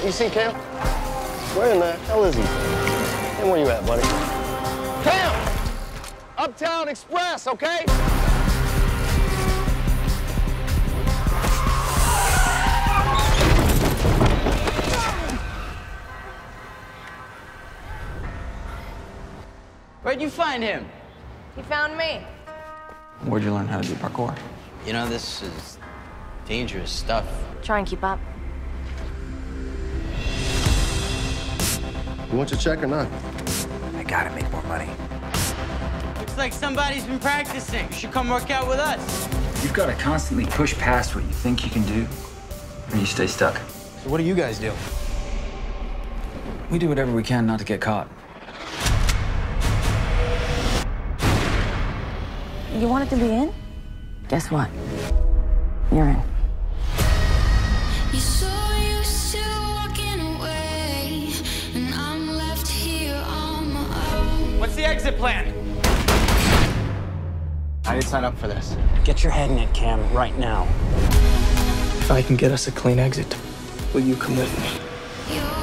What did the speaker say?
you see Cam? Where in the hell is he? And where you at, buddy? Cam! Uptown Express, okay? Where'd you find him? He found me. Where'd you learn how to do parkour? You know, this is dangerous stuff. Try and keep up. You want your check or not? I gotta make more money. Looks like somebody's been practicing. You should come work out with us. You've got to constantly push past what you think you can do, or you stay stuck. So what do you guys do? We do whatever we can not to get caught. You wanted to be in? Guess what? You're in. What's the exit plan? I didn't sign up for this. Get your head in it, Cam, right now. If I can get us a clean exit, will you come with me?